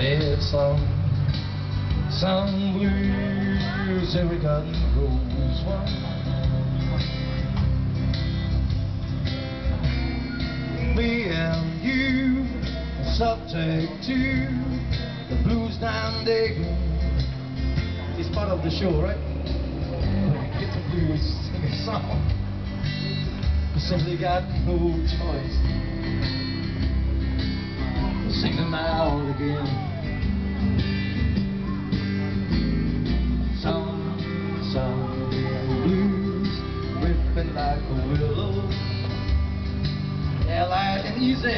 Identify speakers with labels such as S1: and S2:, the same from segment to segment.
S1: Said some, some blues every garden grows one. Me and you, subject to the blues down there. It's part of the show, right? Get the blues, sing a song. Simply got no choice. Sing them out again. Like a willow. Yeah, light and easy.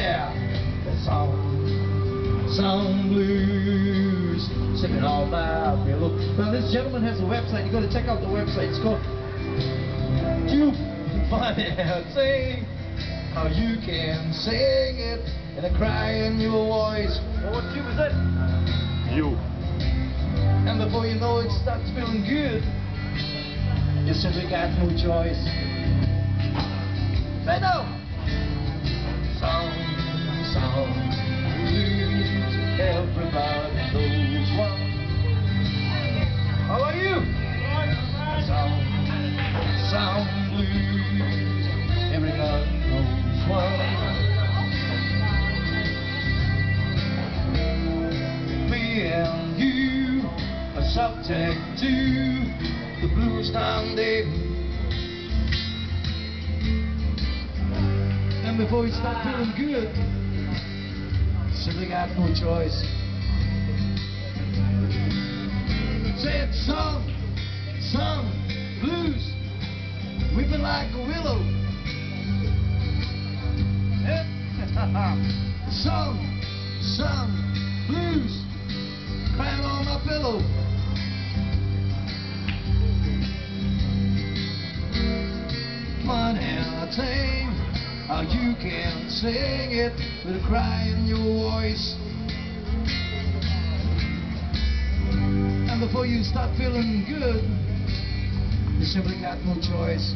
S1: Blues, singing all by willow. Well, this gentleman has a website. You got to check out the website. It's called Tube Financing. How you can sing it in a cry in your voice. Well, what tube is it?
S2: You.
S1: And before you know it, starts feeling good. You simply got no choice. Subject to the blues down there. And before you start feeling good, simply got no choice. Say it, song, song, blues, weeping like a willow. Song, song, you can sing it with a cry in your voice. And before you start feeling good, you simply got no choice.